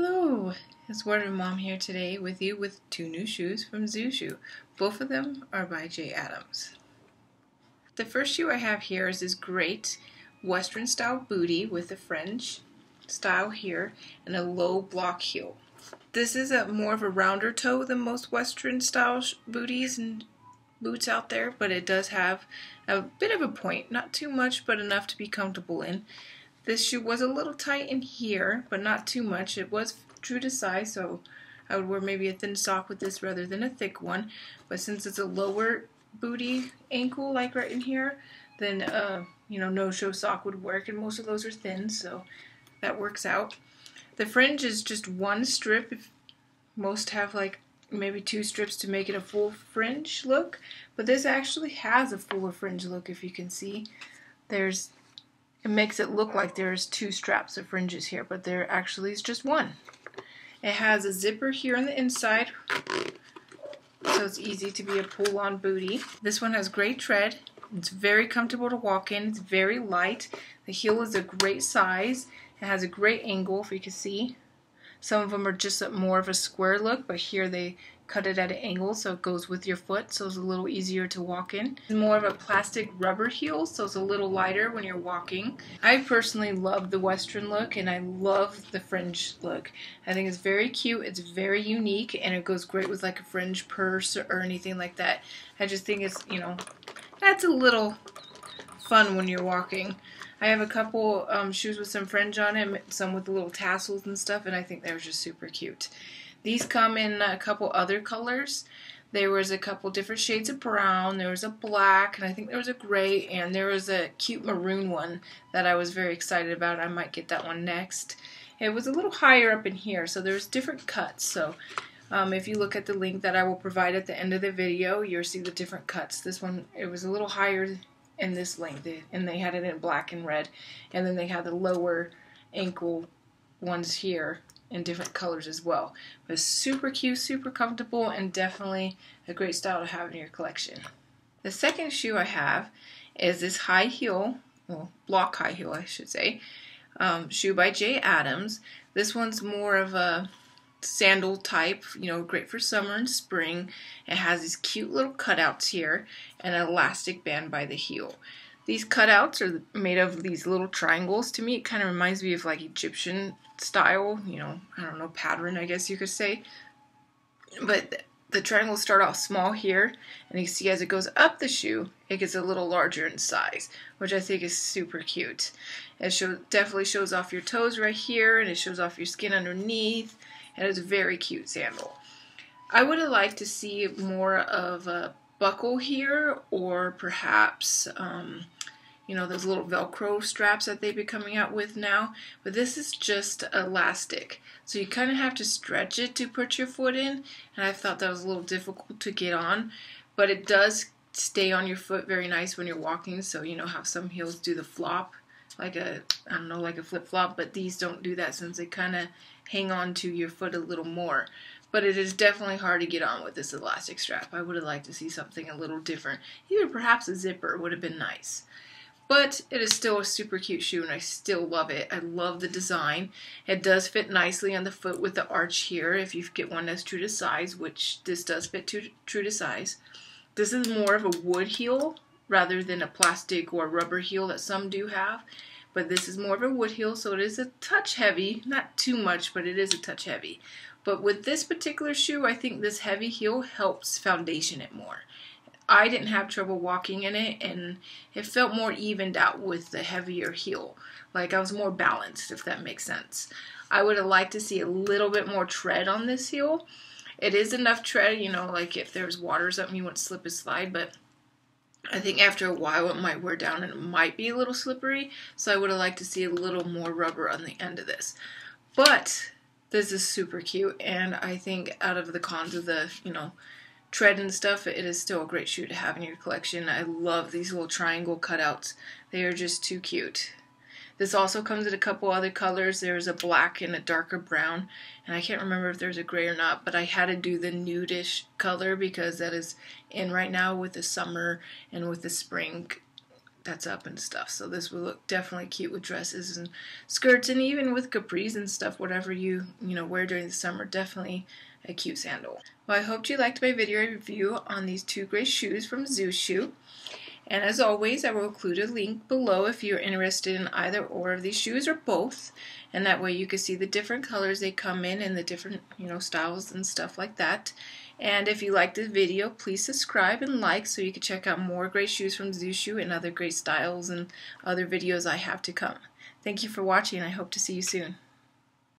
Hello, it's Word of a Mom here today with you with two new shoes from Zooshoo. Both of them are by J. Adams. The first shoe I have here is this great Western style booty with a fringe style here and a low block heel. This is a more of a rounder toe than most Western style booties and boots out there, but it does have a bit of a point, not too much, but enough to be comfortable in. This shoe was a little tight in here, but not too much. It was true to size, so I would wear maybe a thin sock with this rather than a thick one. But since it's a lower booty ankle, like right in here, then, uh, you know, no-show sock would work, and most of those are thin, so that works out. The fringe is just one strip. Most have like maybe two strips to make it a full fringe look, but this actually has a fuller fringe look if you can see. There's it makes it look like there's two straps of fringes here, but there actually is just one. It has a zipper here on the inside, so it's easy to be a pull-on booty. This one has great tread. It's very comfortable to walk in. It's very light. The heel is a great size. It has a great angle, if you can see. Some of them are just more of a square look, but here they cut it at an angle so it goes with your foot so it's a little easier to walk in. It's more of a plastic rubber heel so it's a little lighter when you're walking. I personally love the western look and I love the fringe look. I think it's very cute, it's very unique and it goes great with like a fringe purse or anything like that. I just think it's, you know, that's a little fun when you're walking. I have a couple um, shoes with some fringe on it, some with little tassels and stuff, and I think they're just super cute. These come in a couple other colors. There was a couple different shades of brown. There was a black, and I think there was a gray, and there was a cute maroon one that I was very excited about. I might get that one next. It was a little higher up in here, so there's different cuts. So um, if you look at the link that I will provide at the end of the video, you'll see the different cuts. This one, it was a little higher in this length, and they had it in black and red. And then they had the lower ankle ones here in different colors as well. But super cute, super comfortable, and definitely a great style to have in your collection. The second shoe I have is this high heel, well, block high heel, I should say, um, shoe by J. Adams. This one's more of a sandal type, you know, great for summer and spring. It has these cute little cutouts here and an elastic band by the heel. These cutouts are made of these little triangles. To me, it kind of reminds me of like Egyptian style, you know, I don't know, pattern, I guess you could say. But the triangles start off small here, and you see as it goes up the shoe, it gets a little larger in size, which I think is super cute. It show, definitely shows off your toes right here, and it shows off your skin underneath, and it's a very cute sandal. I would have liked to see more of a buckle here, or perhaps um, you know, those little Velcro straps that they've been coming out with now. But this is just elastic. So you kind of have to stretch it to put your foot in. And I thought that was a little difficult to get on. But it does stay on your foot very nice when you're walking. So you know how some heels do the flop. Like a, I don't know, like a flip-flop. But these don't do that since they kind of hang on to your foot a little more. But it is definitely hard to get on with this elastic strap. I would have liked to see something a little different. Even perhaps a zipper would have been nice. But it is still a super cute shoe and I still love it. I love the design. It does fit nicely on the foot with the arch here if you get one that's true to size, which this does fit to, true to size. This is more of a wood heel rather than a plastic or rubber heel that some do have. But this is more of a wood heel, so it is a touch heavy. Not too much, but it is a touch heavy. But with this particular shoe, I think this heavy heel helps foundation it more. I didn't have trouble walking in it, and it felt more evened out with the heavier heel. Like I was more balanced, if that makes sense. I would have liked to see a little bit more tread on this heel. It is enough tread, you know, like if there's water or something, you wouldn't slip and slide, but I think after a while it might wear down and it might be a little slippery, so I would have liked to see a little more rubber on the end of this. But this is super cute, and I think out of the cons of the, you know, tread and stuff, it is still a great shoe to have in your collection. I love these little triangle cutouts. They are just too cute. This also comes in a couple other colors. There's a black and a darker brown, and I can't remember if there's a gray or not, but I had to do the nudish color because that is in right now with the summer and with the spring that's up and stuff. So this will look definitely cute with dresses and skirts and even with capris and stuff, whatever you, you know, wear during the summer, definitely a cute sandal. Well, I hope you liked my video review on these two gray shoes from Zooshoo. And as always, I will include a link below if you're interested in either or of these shoes or both. And that way you can see the different colors they come in and the different, you know, styles and stuff like that. And if you liked the video, please subscribe and like so you can check out more great shoes from Zooshoo and other great styles and other videos I have to come. Thank you for watching. I hope to see you soon.